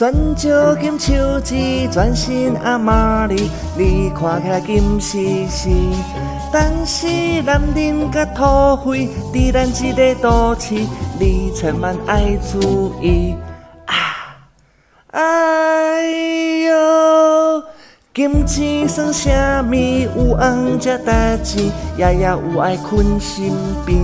选石金手指，全身阿玛尼，你看起来金丝丝。但是男人甲土匪，伫咱这个都市，你千万爱注意。啊，哎哟，金钱算啥物？有红才代志，夜夜有爱困身边。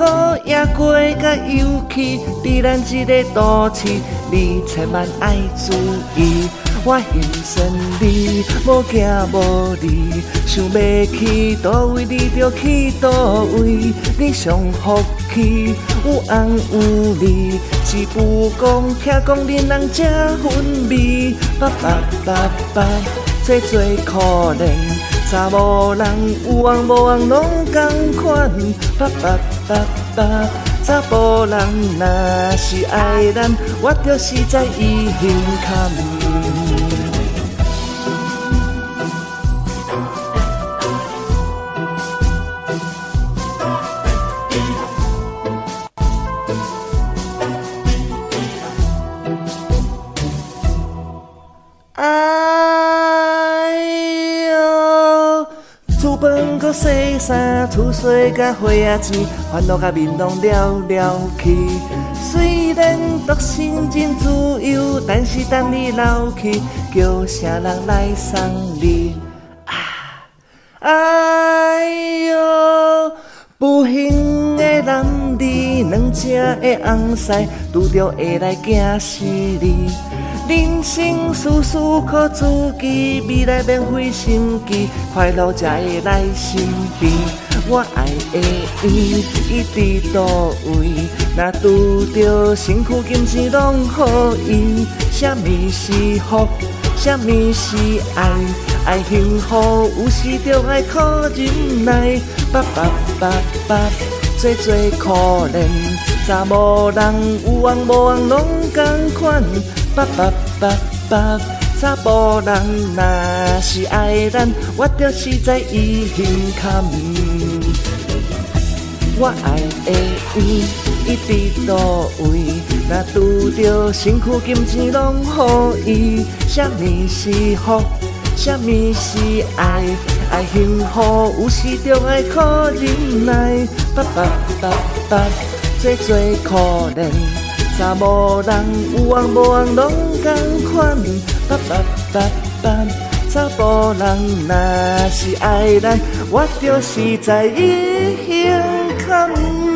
过夜过甲尤其，伫咱这个都市，你千万爱注意。我欣赏你，无惊无离，想要去倒位你就去倒位。你上福气，有红有利，只不讲听讲恁人这分味，爸爸爸爸，最最可怜。查某人有红无红拢同款，爸爸爸爸，查甫人若是爱咱，我就是在伊胸坎。洗衫、厝洗甲花仔钱，烦恼甲面拢了了去。虽然独身真自由，但是等你老去，叫啥人来送你？啊，哎哟，不幸的男儿，两只的红腮，拄着会来惊死你。人生事事靠自己，未来免费心机，快乐才会来身边。我爱的伊，伊伫倒位？若拄着身躯金钱拢予伊。什么是福？什么是爱？爱幸福有时就爱靠忍耐。爸爸爸爸，最最可怜，查某人有红无红拢同款。爸爸爸爸，查某人若是爱咱，我就是在伊胸坎。我爱的伊，伊伫倒位？若拄着身躯金钱拢予伊。什么是福？什么是爱？爱幸福有时就爱靠忍耐。爸爸爸爸，最最可怜。查某人有闲无闲拢同款，爸爸爸爸，查某人若是爱咱，我就是在伊胸坎。